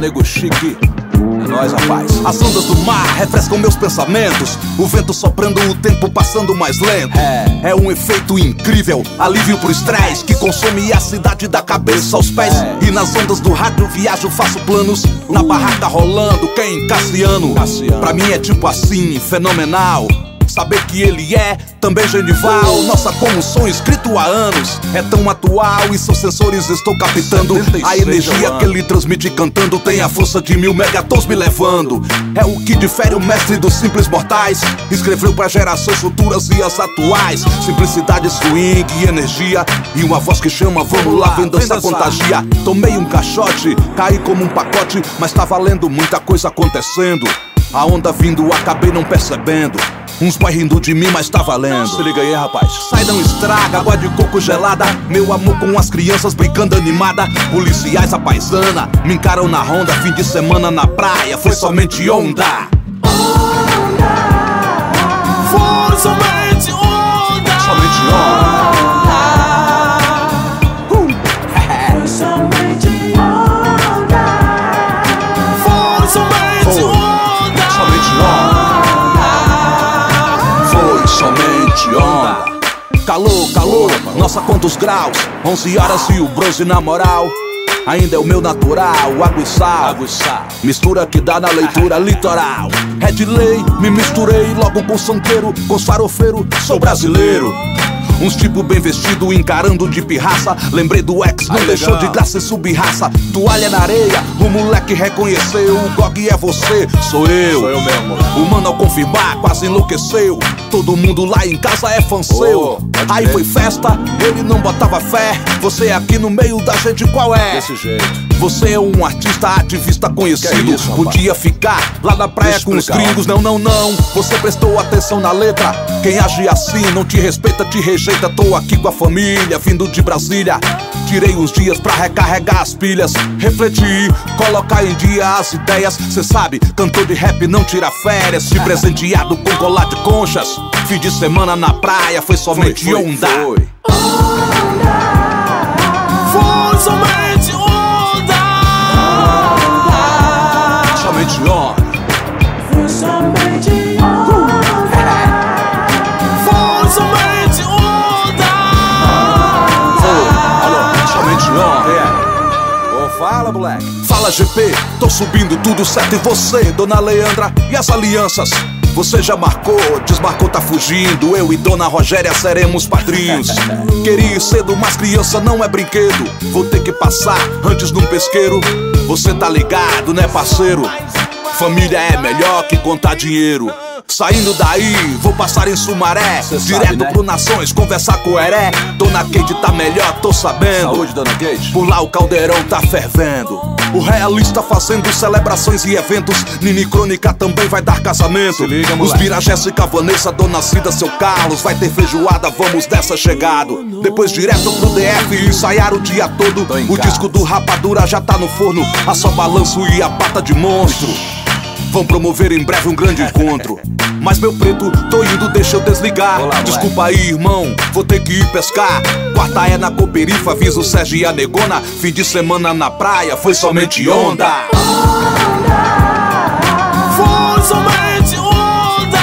nego chique. É nóis, rapaz. As ondas do mar refrescam meus pensamentos. O vento soprando, o tempo passando mais lento. É, é um efeito incrível, alívio pro estresse que consome a cidade da cabeça aos pés. É. E nas ondas do rádio viajo, faço planos. Na barraca rolando, quem? Cassiano. Cassiano. Pra mim é tipo assim, fenomenal. Saber que ele é também genival. Nossa, como som escrito há anos. É tão atual e seus sensores estou captando. A energia que ele transmite cantando tem a força de mil megatons me levando. É o que difere o mestre dos simples mortais. Escreveu para gerações futuras e as atuais. Simplicidade, swing e energia. E uma voz que chama, vamos lá, vem dança, contagia. Tomei um caixote, caí como um pacote, mas tá valendo muita coisa acontecendo. A onda vindo, acabei não percebendo. Uns boy rindo de mim, mas tá valendo. Se liga aí, rapaz. Sai não estraga, água de coco gelada. Meu amor com as crianças brincando animada. Policiais a paisana, me encaram na ronda. Fim de semana na praia, foi somente onda. Onda. Foi somente onda. Somente onda. Nossa quantos graus 11 horas e o bronze na moral. Ainda é o meu natural, água e sal, água e sal. Mistura que dá na leitura litoral. É de lei, me misturei logo com santeiro Com os farofeiros, sou brasileiro Uns tipo bem vestido, encarando de pirraça. Lembrei do ex, não Ai, deixou legal. de graça e subir-raça. Toalha na areia, o moleque reconheceu. O Gog é você, sou eu. Sou eu mesmo. O mano ao confirmar quase enlouqueceu. Todo mundo lá em casa é fã seu. Oh, Aí foi festa, ele não botava fé. Você aqui no meio da gente, qual é? Desse jeito. Você é um artista ativista conhecido. É isso, Podia ficar lá na praia com os gringos. Não, não, não. Você prestou atenção na letra. Quem age assim não te respeita, te rejeita. Tô aqui com a família, vindo de Brasília. Tirei uns dias pra recarregar as pilhas. Refletir, colocar em dia as ideias. Cê sabe, cantor de rap não tira férias. Se presenteado com colar de conchas. Fim de semana na praia foi somente foi, foi, onda. Foi. GP, tô subindo tudo certo. E você, dona Leandra, e as alianças? Você já marcou, desmarcou, tá fugindo. Eu e Dona Rogéria seremos padrinhos. Queria ir cedo, mas criança não é brinquedo. Vou ter que passar antes num pesqueiro. Você tá ligado, né, parceiro? Família é melhor que contar dinheiro. Saindo daí, vou passar em Sumaré. Cê Direto sabe, né? pro Nações, conversar com o Heré. Dona Kate tá melhor, tô sabendo. Saúde, Dona Kate Por lá o caldeirão tá fervendo. O realista fazendo celebrações e eventos. Nini Crônica também vai dar casamento. Se liga, Os Bira, Jéssica, Vanessa, Dona Cida, seu Carlos. Vai ter feijoada, vamos dessa chegado. Depois direto pro DF ensaiar o dia todo. O disco do Rapadura já tá no forno. A só balanço e a pata de monstro. Vão promover em breve um grande encontro. Mas meu preto, tô indo, deixa eu desligar. Olá, Desculpa aí, irmão, vou ter que ir pescar. Quarta é na Coperifa, avisa o Sérgio e a Negona. Fim de semana na praia, foi somente onda. Onda, foi somente onda.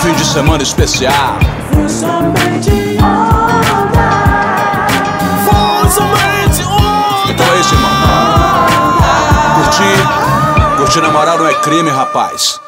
Fim de semana especial. Foi somente onda. Foi somente onda. Então é isso, irmão. Curtir, curtir na moral não é crime, rapaz.